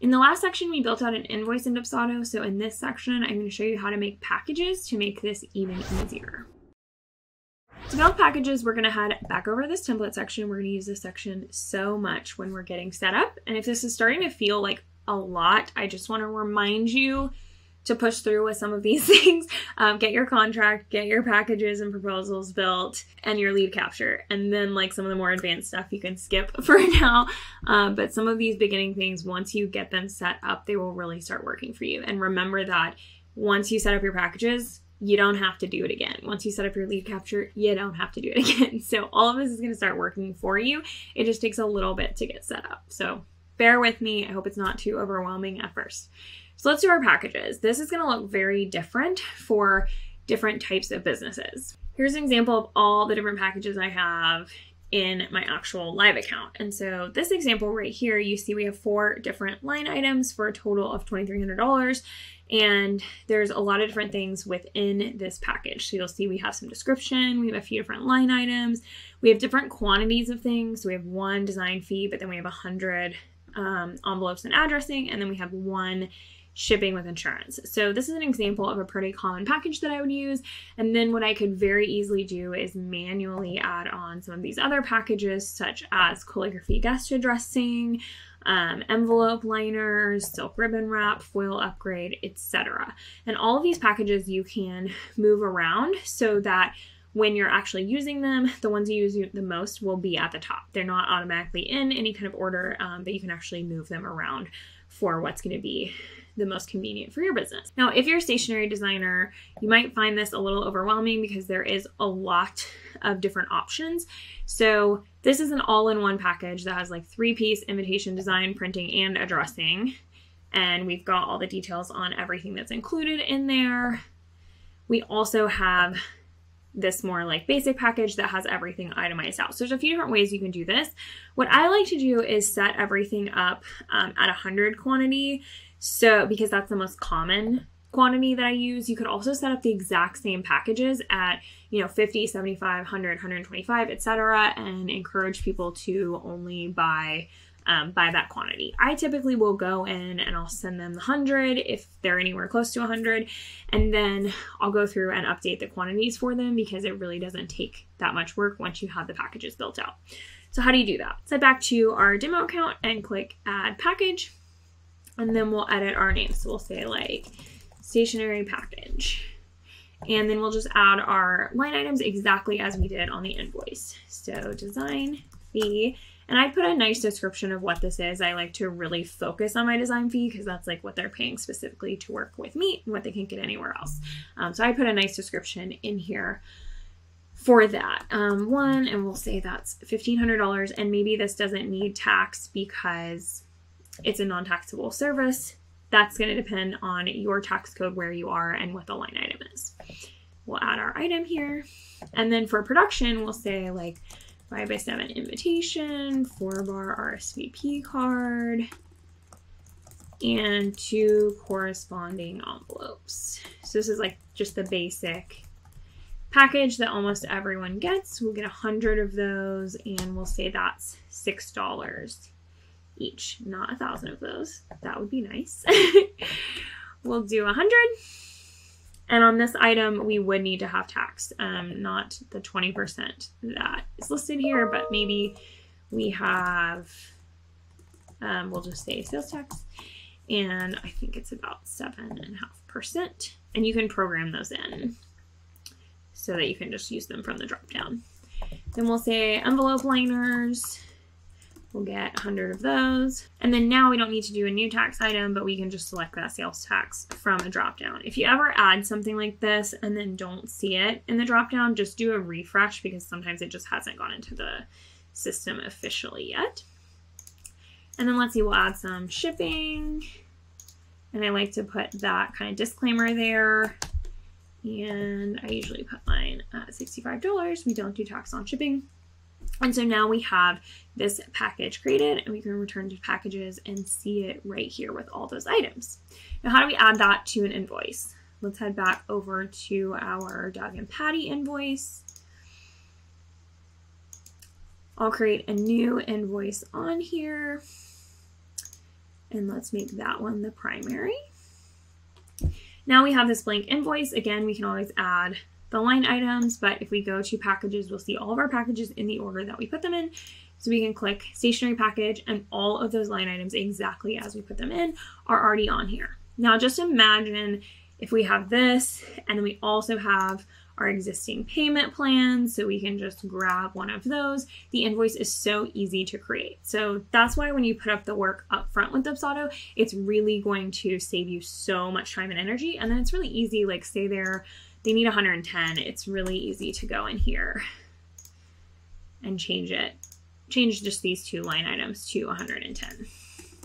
In the last section, we built out an invoice in Dubsado. So in this section, I'm going to show you how to make packages to make this even easier. To build packages, we're going to head back over this template section. We're going to use this section so much when we're getting set up. And if this is starting to feel like a lot, I just want to remind you to push through with some of these things. Um, get your contract, get your packages and proposals built, and your lead capture. And then, like some of the more advanced stuff, you can skip for now. Um, but some of these beginning things, once you get them set up, they will really start working for you. And remember that once you set up your packages, you don't have to do it again. Once you set up your lead capture, you don't have to do it again. So all of this is going to start working for you. It just takes a little bit to get set up. So bear with me. I hope it's not too overwhelming at first. So let's do our packages. This is going to look very different for different types of businesses. Here's an example of all the different packages I have in my actual live account. And so this example right here, you see we have four different line items for a total of $2,300. And there's a lot of different things within this package. So you'll see we have some description, we have a few different line items, we have different quantities of things. So we have one design fee, but then we have a hundred um, envelopes and addressing, and then we have one shipping with insurance. So this is an example of a pretty common package that I would use. And then what I could very easily do is manually add on some of these other packages such as calligraphy guest addressing, um, envelope liners, silk ribbon wrap, foil upgrade, etc. And all of these packages you can move around so that when you're actually using them, the ones you use the most will be at the top. They're not automatically in any kind of order, um, but you can actually move them around for what's going to be the most convenient for your business. Now, if you're a stationary designer, you might find this a little overwhelming because there is a lot of different options. So, this is an all in one package that has like three piece invitation design, printing, and addressing. And we've got all the details on everything that's included in there. We also have this more like basic package that has everything itemized out. So there's a few different ways you can do this. What I like to do is set everything up um, at 100 quantity so, because that's the most common quantity that I use, you could also set up the exact same packages at, you know, 50, 75, 100, 125, etc. and encourage people to only buy um, buy that quantity. I typically will go in and I'll send them the 100 if they're anywhere close to 100, and then I'll go through and update the quantities for them because it really doesn't take that much work once you have the packages built out. So, how do you do that? Set back to our demo account and click Add Package and then we'll edit our name. So we'll say like stationery package. And then we'll just add our line items exactly as we did on the invoice. So design fee. And I put a nice description of what this is. I like to really focus on my design fee because that's like what they're paying specifically to work with me and what they can't get anywhere else. Um, so I put a nice description in here for that um, one, and we'll say that's $1,500. And maybe this doesn't need tax because it's a non taxable service. That's going to depend on your tax code where you are and what the line item is. We'll add our item here. And then for production, we'll say like 5 by 7 invitation, 4 bar RSVP card, and two corresponding envelopes. So this is like just the basic package that almost everyone gets. We'll get a hundred of those and we'll say that's six dollars each, not a thousand of those. That would be nice. we'll do a hundred. And on this item, we would need to have tax, um, not the 20% that is listed here, but maybe we have, um, we'll just say sales tax. And I think it's about seven and a half percent. And you can program those in so that you can just use them from the drop down. Then we'll say envelope liners. We'll get 100 of those. And then now we don't need to do a new tax item, but we can just select that sales tax from a dropdown. If you ever add something like this and then don't see it in the dropdown, just do a refresh because sometimes it just hasn't gone into the system officially yet. And then let's see, we'll add some shipping. And I like to put that kind of disclaimer there. And I usually put mine at $65. We don't do tax on shipping. And so now we have this package created and we can return to packages and see it right here with all those items. Now, how do we add that to an invoice? Let's head back over to our Doug and Patty invoice. I'll create a new invoice on here. And let's make that one the primary. Now we have this blank invoice. Again, we can always add the line items, but if we go to packages, we'll see all of our packages in the order that we put them in. So we can click stationery package and all of those line items exactly as we put them in are already on here. Now just imagine if we have this and we also have our existing payment plans, so we can just grab one of those. The invoice is so easy to create. So that's why when you put up the work up front with Dubsado, it's really going to save you so much time and energy. And then it's really easy, like say they're, they need 110, it's really easy to go in here and change it. Change just these two line items to 110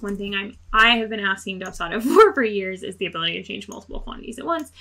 one thing I'm I have been asking Dubsado for for years is the ability to change multiple quantities at once.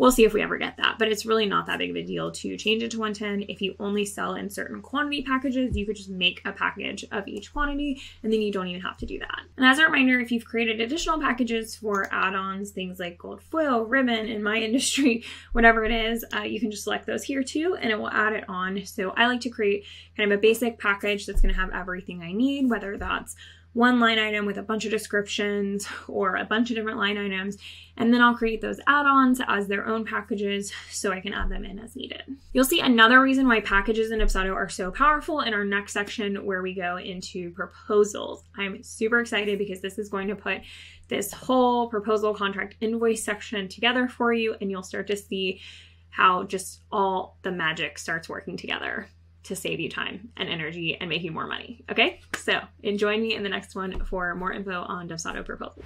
We'll see if we ever get that, but it's really not that big of a deal to change it to 110. If you only sell in certain quantity packages, you could just make a package of each quantity and then you don't even have to do that. And as a reminder, if you've created additional packages for add-ons, things like gold foil, ribbon, in my industry, whatever it is, uh, you can just select those here too and it will add it on. So I like to create kind of a basic package that's gonna have everything I need, whether that's one line item with a bunch of descriptions or a bunch of different line items. And then I'll create those add-ons as their own packages so I can add them in as needed. You'll see another reason why packages in Dubsado are so powerful in our next section where we go into proposals. I'm super excited because this is going to put this whole proposal contract invoice section together for you and you'll start to see how just all the magic starts working together to save you time and energy and make you more money. Okay, so and join me in the next one for more info on Dubsado proposals.